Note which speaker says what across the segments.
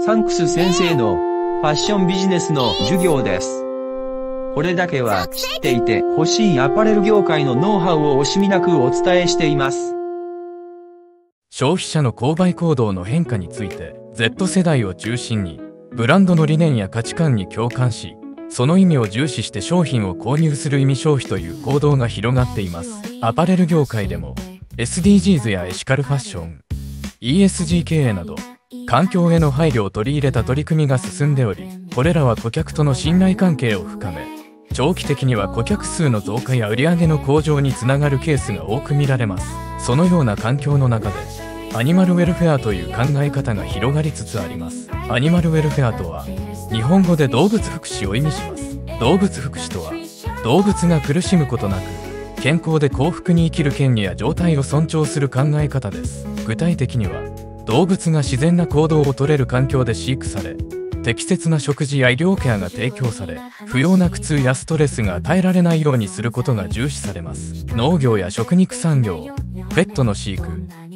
Speaker 1: サンクス先生のファッションビジネスの授業です。これだけは知っていて欲しいアパレル業界のノウハウを惜しみなくお伝えしています。
Speaker 2: 消費者の購買行動の変化について Z 世代を中心にブランドの理念や価値観に共感しその意味を重視して商品を購入する意味消費という行動が広がっていますアパレル業界でも SDGs やエシカルファッション ESG 経営など環境への配慮を取り入れた取り組みが進んでおりこれらは顧客との信頼関係を深め長期的には顧客数の増加や売上の向上につながるケースが多く見られます。そのような環境の中でアニマルウェルフェアという考え方が広がりつつあります。アニマルウェルフェアとは日本語で動物福祉を意味します。動物福祉とは動物が苦しむことなく健康で幸福に生きる権利や状態を尊重する考え方です。具体的には動物が自然な行動をとれる環境で飼育され適切な食事や医療ケアが提供され不要な苦痛やストレスが与えられないようにすることが重視されます。農業や食肉産業ペットの飼育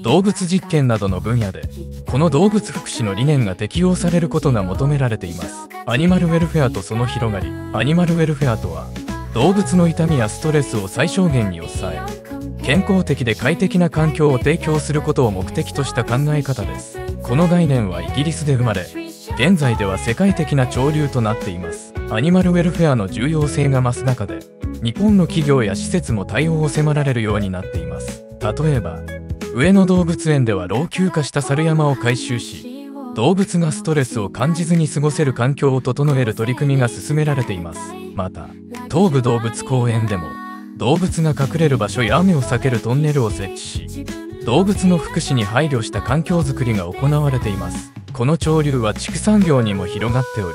Speaker 2: 動物実験などの分野でこの動物福祉の理念が適用されることが求められています。アニマルウェルフェアとその広がりアニマルウェルフェアとは動物の痛みやストレスを最小限に抑え健康的で快適な環境を提供することを目的とした考え方です。この概念はイギリスで生まれ現在では世界的な潮流となっています。アニマルウェルフェアの重要性が増す中で日本の企業や施設も対応を迫られるようになっています。例えば上野動物園では老朽化した猿山を改修し動物がストレスを感じずに過ごせる環境を整える取り組みが進められています。また東武動物公園でも動物が隠れる場所や雨を避けるトンネルを設置し動物の福祉に配慮した環境づくりが行われています。この潮流は畜産業にも広がっており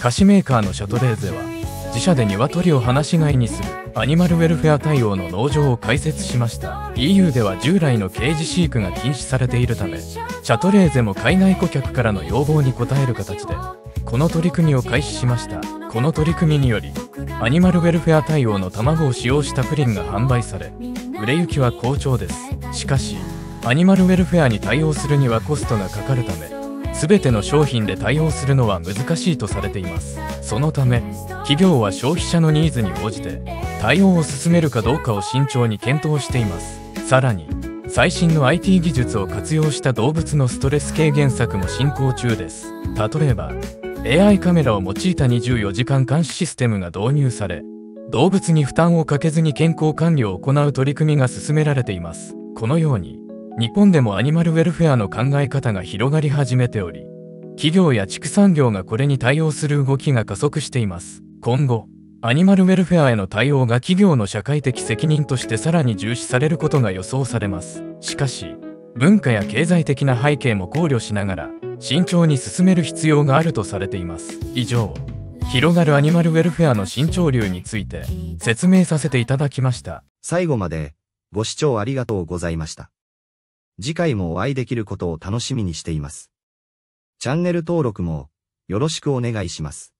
Speaker 2: 菓子メーカーのシャトレーゼは自社で鶏を放し飼いにするアニマルウェルフェア対応の農場を開設しました。EU では従来のケージ飼育が禁止されているためシャトレーゼも海外顧客からの要望に応える形でこの取り組みを開始しました。この取り組みによりアニマルウェルフェア対応の卵を使用したプリンが販売され売れ行きは好調です。しかしアニマルウェルフェアに対応するにはコストがかかるため全ての商品で対応するのは難しいとされています。そのため企業は消費者のニーズに応じて対応を進めるかどうかを慎重に検討しています。さらに最新の IT 技術を活用した動物のストレス軽減策も進行中です。例えば AI カメラを用いた24時間監視システムが導入され動物に負担をかけずに健康管理を行う取り組みが進められています。このように日本でもアニマルウェルフェアの考え方が広がり始めており企業や畜産業がこれに対応する動きが加速しています。今後アニマルウェルフェアへの対応が企業の社会的責任としてさらに重視されることが予想されます。しかし文化や経済的な背景も考慮しながら慎重に進める必要があるとされています以上広がるアニマルウェルフェアの新潮流について説明させていただきました
Speaker 3: 最後までご視聴ありがとうございました。次回もお会いできることを楽しみにしています。チャンネル登録もよろしくお願いします。